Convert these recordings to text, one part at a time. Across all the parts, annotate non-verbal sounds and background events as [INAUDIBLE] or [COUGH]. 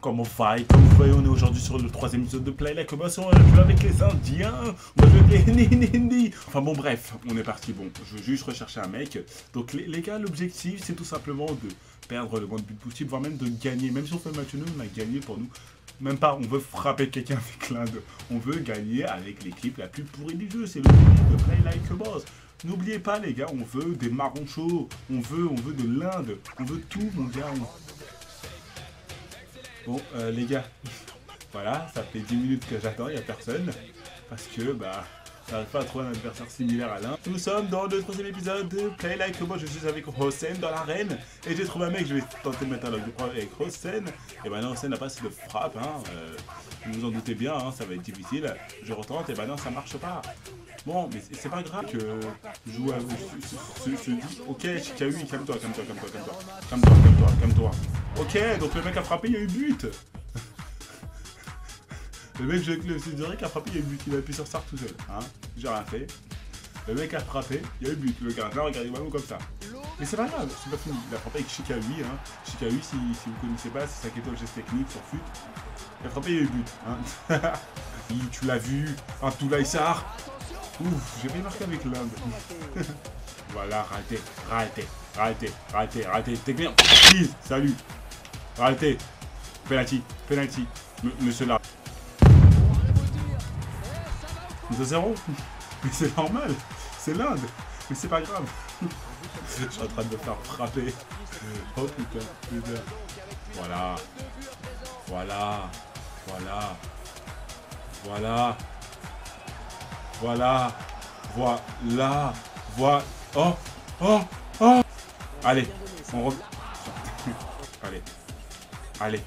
Comment va Comme vous voyez, on est aujourd'hui sur le troisième épisode de Play Like a Boss. On va jouer avec les Indiens. On va jouer avec les. [LAUGHS] Enfin bon, bref, on est parti. Bon, je veux juste rechercher un mec. Donc les, gars, l'objectif, c'est tout simplement de perdre le moins de buts possible, voire même de gagner. Même si on fait match nul, on a gagné pour nous. Même pas, on veut frapper quelqu'un [LAUGHS] avec l'Inde. On veut gagner avec l'équipe la plus pourrie du jeu. C'est le de Play Like a Boss. N'oubliez pas les gars, on veut des marrons chauds, on veut, on veut de l'Inde, on veut tout mon gars. Bon, euh, les gars, [LAUGHS] voilà, ça fait 10 minutes que j'attends, il n'y a personne. Parce que, bah, j'arrive pas à trouver un adversaire similaire à l'un. Nous sommes dans le troisième épisode de Play Like Moi, je suis avec Hossein dans l'arène. Et j'ai trouvé un mec, je vais tenter de mettre un avec Hossein. Et bah non, Hossein n'a pas assez de frappe, hein. Euh, vous vous en doutez bien, hein, ça va être difficile. Je retente, et bah non, ça marche pas. Bon, mais c'est pas grave que joue à ce, ce, Ok, Chikahui, calme-toi, calme-toi, calme-toi, calme-toi. Calme-toi, calme-toi, calme-toi. Ok, donc le mec a frappé, il y a eu but. [LAUGHS] le mec, je le qui a frappé, il y a eu but. Il a appuyé sur Star tout seul. Hein J'ai rien fait. Le mec a frappé, il y a eu but. Le gardien, regardez-moi comme ça. Mais c'est pas grave, c'est pas fini. Il a frappé avec Chikahui. Hein. Si, si vous connaissez pas, c'est 5 étoiles geste technique sur FUT. Il a frappé, il y a eu but. Hein. [LAUGHS] tu l'as vu, un Toulaïsar. Ouf, j'ai bien marqué avec l'Inde. [LAUGHS] voilà, arrêtez, arrêtez, arrêtez, arrêtez, arrêtez. Technique, please, salut. Arrêtez. Penalty, penalty. Monsieur là. 2-0 [LAUGHS] Mais c'est normal, c'est l'Inde. Mais c'est pas grave. [LAUGHS] Je suis en train de me faire frapper. Oh putain, putain. Voilà. Voilà. Voilà. Voilà. Voilà. Voilà. Voilà. Oh. Oh. Oh. Allez. On re... [LAUGHS] Allez. Allez.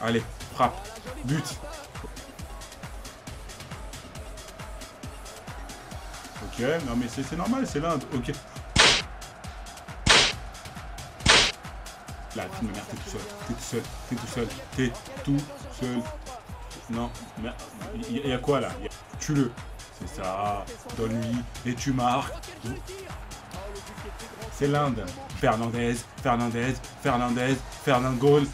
Allez. Frappe. But. Ok. Non mais c'est normal. C'est l'Inde. Ok. Là, tu me t'es tout seul. T'es tout seul. T'es tout seul. T'es tout seul. Non. Il y, a quoi là? Tue-le. C'est ça. Donne-lui. Et tu marques. C'est l'Inde. Fernandez, Fernandez, Fernandez, Fernand Non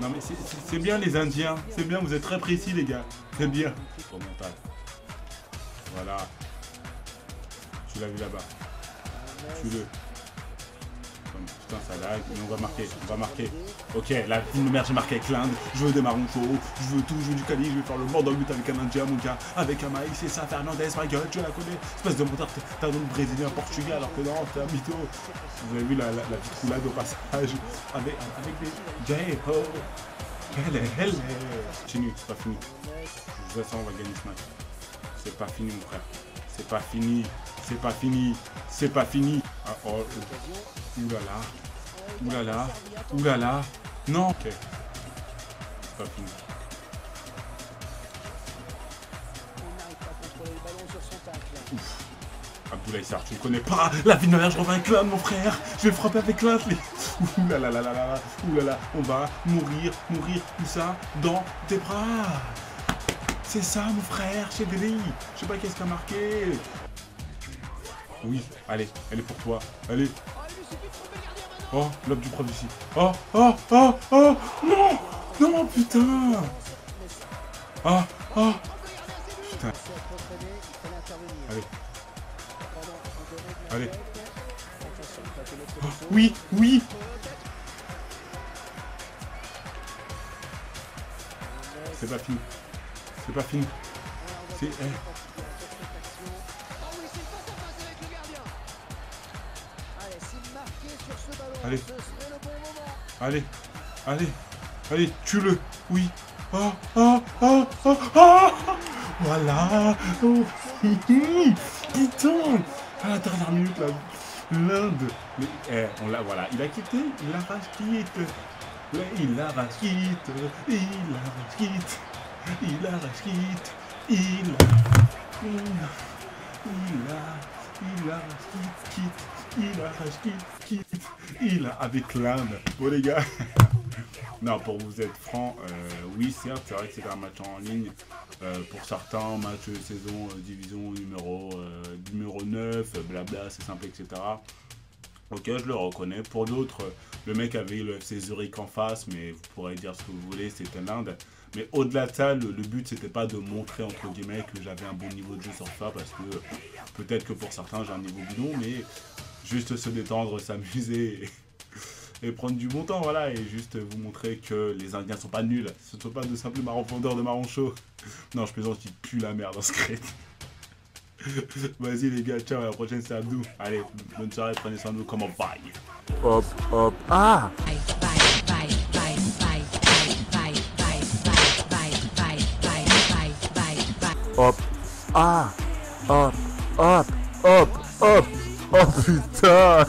mais c'est bien les Indiens. C'est bien, vous êtes très précis les gars. C'est bien. Voilà. Tu l'as vu là-bas. Putain, ça lag, mais on va marquer, on va marquer. Ok, la de merde, j'ai marqué avec l'Inde. Je veux des marrons chauds, je veux tout, je veux du Cali, je vais faire le mort dans le but avec un Indien, mon gars. Avec un maïs, c'est ça, Fernandez, my god, je la connais. Espèce de montard, t'as nom brésilien, portugais, alors que non, t'es un mytho. Vous avez vu la, petite roulade au passage avec, avec des. J-Ho. Elle est, elle est? Continue, c'est pas fini. Je vous on va gagner ce match. C'est pas fini, mon frère. C'est pas fini. C'est pas fini. C'est pas fini. Ah, oh, Oulala. Oulala. Oulala. Non. Ok. C'est pas fini. Ouf. Abdoulaye Sarr, tu ne connais pas La vie de ma mère, je reviens avec l'un, mon frère Je vais frapper avec l'un Oulala, là là on va mourir, mourir, tout ça, dans tes bras C'est ça, mon frère, chez Deli Je sais pas qu'est-ce qu'a marqué oui, allez, elle est pour toi. Allez. Oh, l'homme du prof ici. Oh, oh, oh, oh, non Non, putain Oh, oh Putain. Allez. Allez. Oh, oui, oui C'est pas fini. C'est pas fini. C'est... Eh. Allez. Allez. Allez. Allez, tue-le. Oui. Oh, oh, oh, oh, oh. Voilà. Oh. [LAUGHS] Putain. À la dernière minute, là. L'Inde. Eh, on l'a, voilà. Il a quitté. Il a quitte. Il a quitte. Il a quitte. Il a quitte. Il a. Il a. Il a. Quitte, il a quitte, il avec l'Inde. Bon les gars, [LAUGHS] non pour vous être franc, euh, oui certes c'est vrai que c'est un match en ligne. Euh, pour certains, match saison, euh, division numéro, numéro 9, blabla, c'est simple, etc. Ok, je le reconnais. Pour d'autres, le mec avait le FC Zurich en face, mais vous pourrez dire ce que vous voulez, c'était l'Inde. Mais au-delà de ça, le, but c'était pas de montrer entre guillemets que j'avais un bon niveau de jeu sur FIFA parce que peut-être que pour certains j'ai un niveau bidon, mais juste se détendre, s'amuser et, prendre du bon temps, voilà, et juste vous montrer que les Indiens sont pas nuls, ce ne sont pas de simples marrons fondeurs de marron chaud. Non, je plaisante, ils puent la merde en secret. Vas-y les gars, ciao, à la prochaine c'est Abdou. Allez, bonne soirée, prenez soin de vous, comment bye. Hop, hop, ah Hop, ah, hop, hop, hop, hop, oh putain